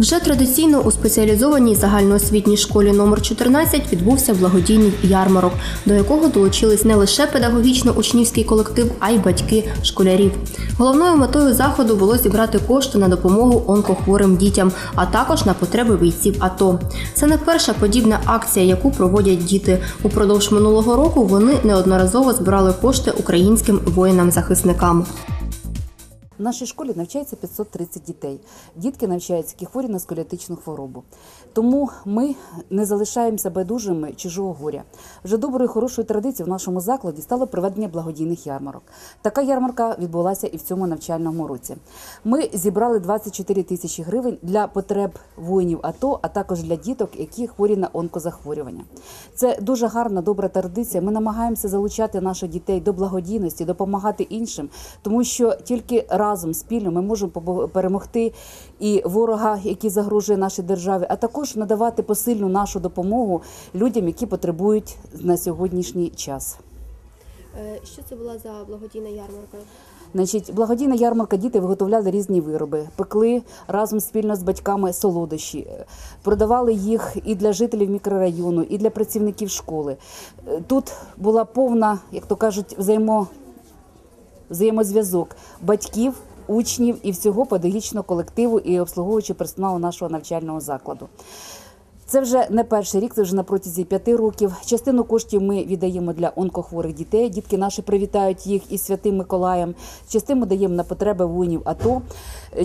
Вже традиційно у спеціалізованій загальноосвітній школі номер 14 відбувся благодійний ярмарок, до якого долучились не лише педагогічно-учнівський колектив, а й батьки школярів. Головною метою заходу було зібрати кошти на допомогу онкохворим дітям, а також на потреби бійців АТО. Це не перша подібна акція, яку проводять діти. Упродовж минулого року вони неодноразово збирали кошти українським воїнам-захисникам. В нашій школі навчається 530 дітей. Дітки навчаються, які хворі на сколіотичну хворобу. Тому ми не залишаємося байдужими чужого горя. Вже доброю хорошою традицією в нашому закладі стало проведення благодійних ярмарок. Така ярмарка відбулася і в цьому навчальному році. Ми зібрали 24 тисячі гривень для потреб воїнів АТО, а також для діток, які хворі на онкозахворювання. Це дуже гарна, добра традиція. Ми намагаємося залучати наших дітей до благодійності, допомагати іншим, тому що тільки разом спільно ми можемо перемогти і ворога, який загрожує нашій державі, а також надавати посильну нашу допомогу людям, які потребують на сьогоднішній час. Е, Що це була за благодійна ярмарка? Значить, благодійна ярмарка діти виготовляли різні вироби, пекли разом спільно з батьками солодощі, е, продавали їх і для жителів мікрорайону, і для працівників школи. Е, Тут була повна, як то кажуть, взаємо, взаємозв'язок батьків, учнів і всього педагогічного колективу і обслуговуючого персоналу нашого навчального закладу. Це вже не перший рік, це вже на протязі п'яти років. Частину коштів ми віддаємо для онкохворих дітей. Дітки наші привітають їх із святим Миколаєм. Частину даємо на потреби воїнів АТО.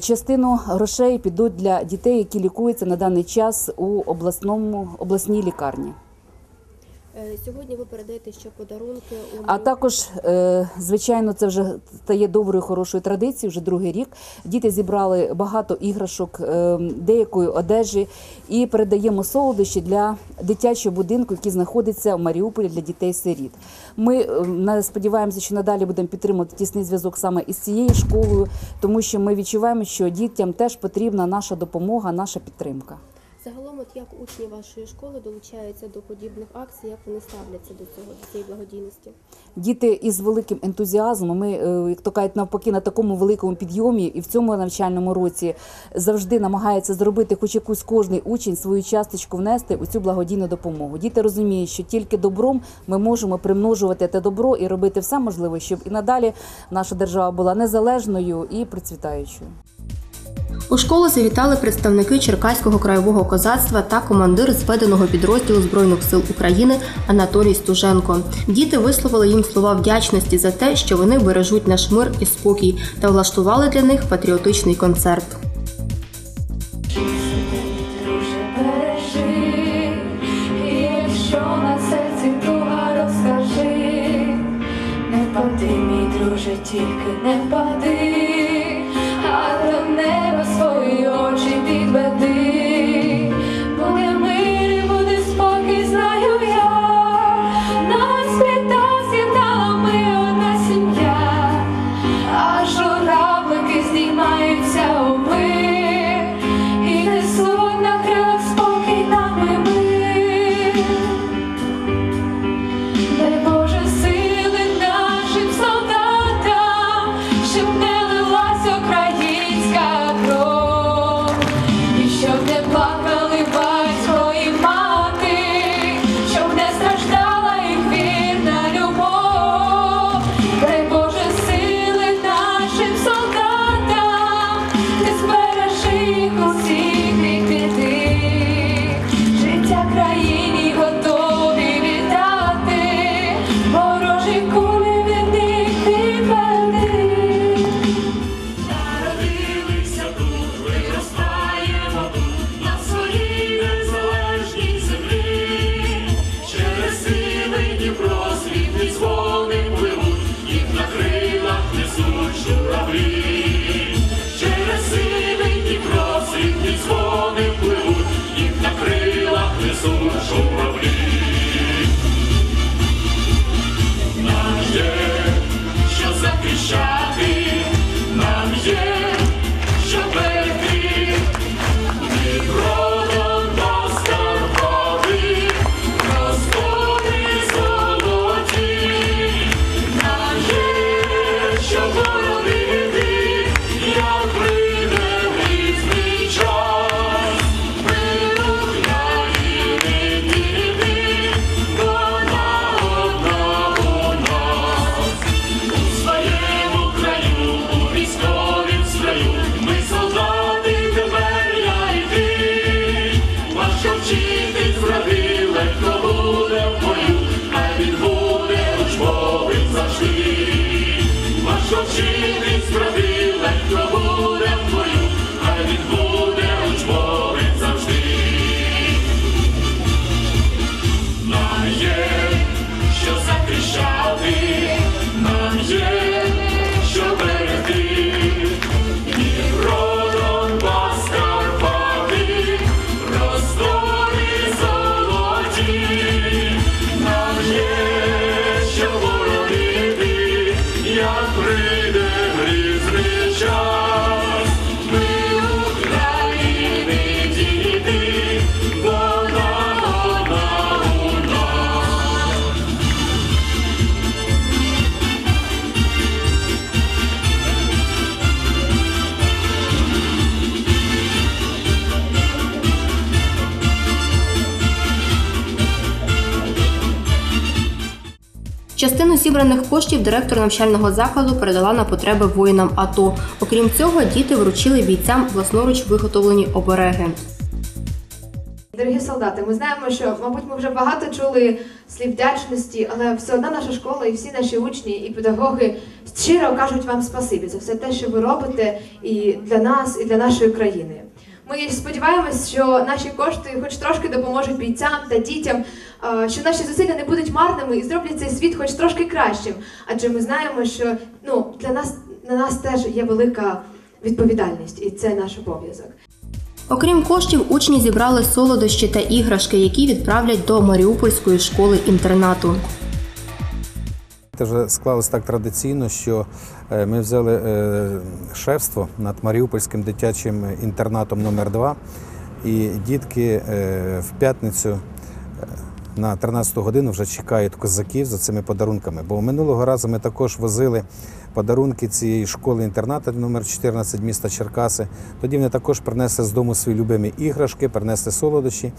Частину грошей підуть для дітей, які лікуються на даний час у обласному обласній лікарні. Е, Сьогодні ви передаєте ще подарунки. у А також, е, звичайно, це вже стає доброю хорошою традицією. Вже другий рік. Діти зібрали багато іграшок, е, деякої одежі і передаємо солодощі для дитячого будинку, який знаходиться в Маріуполі для дітей-сиріт. Ми сподіваємося, що надалі будемо підтримувати тісний зв'язок саме із цією школою, тому що ми відчуваємо, що дітям теж потрібна наша допомога, наша підтримка. Загалом, от як учні вашої школи долучаються до подібних акцій, як вони ставляться до цього до цієї благодійності? Діти із великим ентузіазмом. Ми, е, як то кажуть, навпаки, на такому великому підйомі і в цьому навчальному році завжди намагається зробити хоч якусь кожний учень свою часточку внести у цю благодійну допомогу. Діти розуміють, що тільки добром ми можемо примножувати те добро і робити все можливе, щоб і надалі наша держава була незалежною і процвітаючою. У школу завітали представники Черкаського краєвого козацтва та командир зведеного підрозділу Збройних сил України Анатолій Стуженко. Діти висловили їм слова вдячності за те, що вони бережуть наш мир і спокій, та влаштували для них патріотичний концерт. Друже, бережи, Частину зібраних коштів директор навчального закладу передала на потреби воїнам АТО. Окрім цього, діти вручили бійцям власноруч виготовлені обереги. Дорогі солдати, ми знаємо, що, мабуть, ми вже багато чули слів вдячності, але все одно наша школа і всі наші учні і педагоги щиро кажуть вам спасибі за все те, що ви робите і для нас, і для нашої країни. Ми сподіваємось, що наші кошти хоч трошки допоможуть бійцям та дітям, що наші зусилля не будуть марними і зроблять цей світ хоч трошки кращим. Адже ми знаємо, що ну, для нас на нас теж є велика відповідальність, і це наш обов'язок. Окрім коштів, учні зібрали солодощі та іграшки, які відправлять до Маріупольської школи-інтернату. Це вже склалось так традиційно, що е, ми взяли е, шефство над Маріупольським дитячим інтернатом номер 2 і дітки е, в п'ятницю на 13 годину вже чекають козаків за цими подарунками. Бо минулого разу ми також возили подарунки цієї школи інтернату номер 14 міста Черкаси. Тоді вони також принесли з дому свої любимі іграшки, принесли солодощі.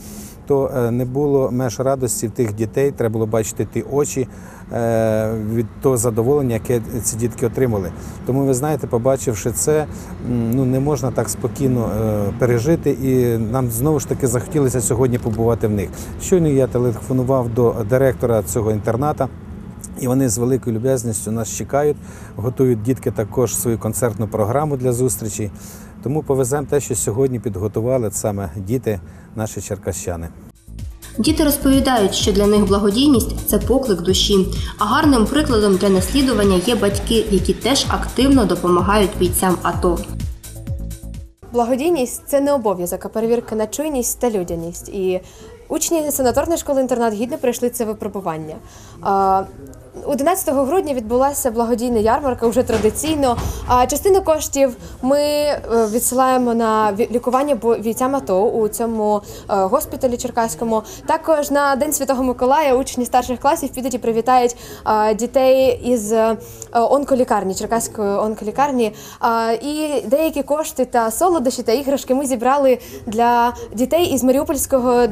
То е, не було меж радості в тих дітей. Треба було бачити ті очі е, від того задоволення, яке ці дітки отримали. Тому ви знаєте, побачивши це, ну не можна так спокійно е, пережити, і нам знову ж таки захотілося сьогодні побувати в них. Щойно я телефонував до директора цього інтерната. І вони з великою люб'язністю нас чекають, готують дітки також свою концертну програму для зустрічі. Тому повеземо те, що сьогодні підготували саме діти, наші черкащани. Діти розповідають, що для них благодійність це поклик душі. А гарним прикладом для наслідування є батьки, які теж активно допомагають бійцям АТО. Благодійність це не обов'язок, а перевірка на чуйність та людяність. І учні санаторної школи інтернат гідно пройшли це випробування. А, 11 грудня відбулася благодійна ярмарка вже традиційно. А частину коштів ми е, відсилаємо на лікування бійцям АТО у цьому е, госпіталі Черкаському. Також на День Святого Миколая учні старших класів підуть і привітають дітей із е, онколікарні, Черкаської онколікарні. І деякі кошти та солодощі та іграшки ми зібрали для дітей із Маріупольського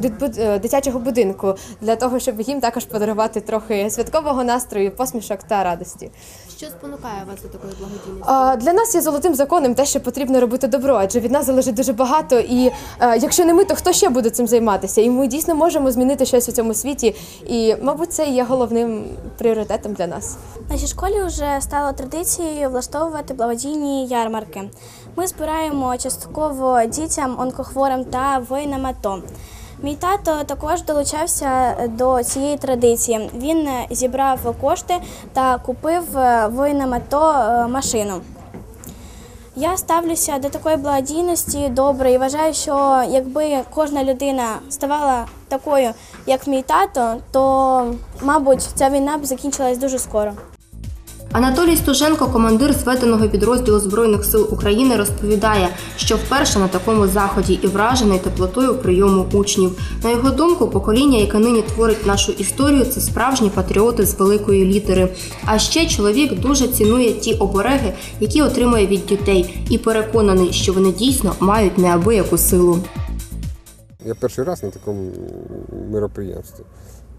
дитячого будинку для того, щоб їм також подарувати трохи святкового настрою, посмішок та радості. Що спонукає вас до такої благодійності? А, Для нас є золотим законом те, що потрібно робити добро, адже від нас залежить дуже багато. І е, якщо не ми, то хто ще буде цим займатися? І ми дійсно можемо змінити щось у цьому світі. І, мабуть, це є головним пріоритетом для нас. В нашій школі вже стало традицією влаштовувати благодійні ярмарки. Ми збираємо частково дітям, онкохворим та воїнам АТО. Мій тато також долучався до цієї традиції. Він е, зібрав кошти та купив е, воїнам е, машину. Я ставлюся до такої благодійності добре і вважаю, що якби кожна людина ставала такою, як мій тато, то, мабуть, ця війна б закінчилась дуже скоро. Анатолій Стуженко, командир зведеного підрозділу Збройних сил України, розповідає, що вперше на такому заході і вражений теплотою прийому учнів. На його думку, покоління, яке нині творить нашу історію, це справжні патріоти з великої літери. А ще чоловік дуже цінує ті обереги, які отримує від дітей, і переконаний, що вони дійсно мають неабияку силу. Я перший раз на такому мероприємстві.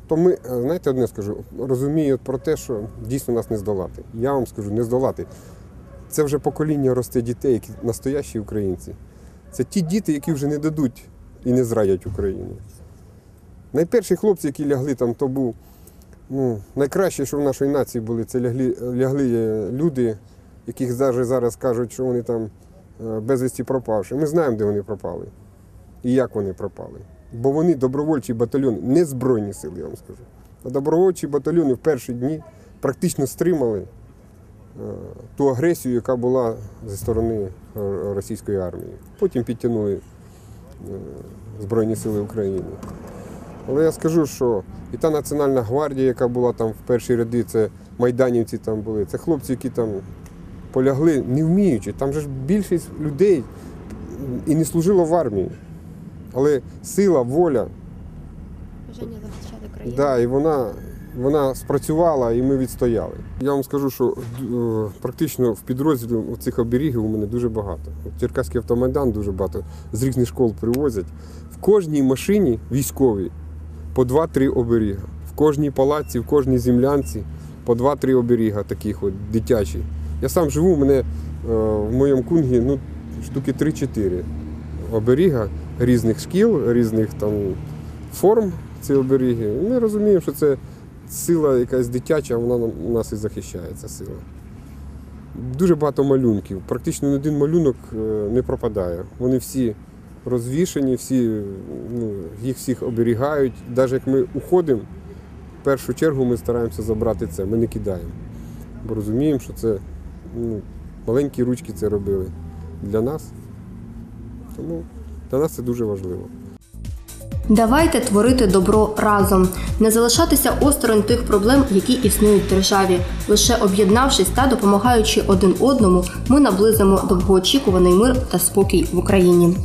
То ми, е, знаєте, одне скажу, розумію про те, що дійсно нас не здолати. Я вам скажу, не здолати. Це вже покоління росте дітей, які настоящі українці. Це ті діти, які вже не дадуть і не зрадять Україну. Найперші хлопці, які лягли там, то був ну, найкраще, що в нашій нації були, це лягли, лягли е, люди, яких зараз, зараз кажуть, що вони там е, безвісті пропавши. Ми знаємо, де вони пропали і як вони пропали. Бо вони добровольчі батальйони, не збройні сили, я вам скажу. А добровольчі батальйони в перші дні практично стримали е, ту агресію, яка була зі сторони російської армії. Потім підтягнули е, Збройні Сили України. Але я скажу, що і та Національна гвардія, яка була там в перші ряди, це майданівці там були, це хлопці, які там полягли, не вміючи. Там же ж більшість людей і не служило в армії. Але сила, воля, Бажання захищати країну. да, і вона, вона спрацювала, і ми відстояли. Я вам скажу, що е, практично в підрозділі цих оберігів у мене дуже багато. Черкаський автомайдан дуже багато з різних школ привозять. В кожній машині військовій по 2-3 оберіга. В кожній палаці, в кожній землянці по два-три оберіга таких от дитячі. Я сам живу, у мене е, в моєму кунгі ну, штуки 3-4 оберіга різних шкіл, різних там форм ці оберіги. Ми розуміємо, що це сила якась дитяча, вона у нас і захищає ця сила. Дуже багато малюнків. Практично ні один малюнок е, не пропадає. Вони всі розвішені, всі, ну, їх всіх оберігають. Навіть як ми уходимо, в першу чергу ми стараємося забрати це, ми не кидаємо. Бо розуміємо, що це ну, маленькі ручки це робили для нас. Тому для нас це дуже важливо. Давайте творити добро разом, не залишатися осторонь тих проблем, які існують в державі. Лише об'єднавшись та допомагаючи один одному, ми наблизимо довгоочікуваний мир та спокій в Україні.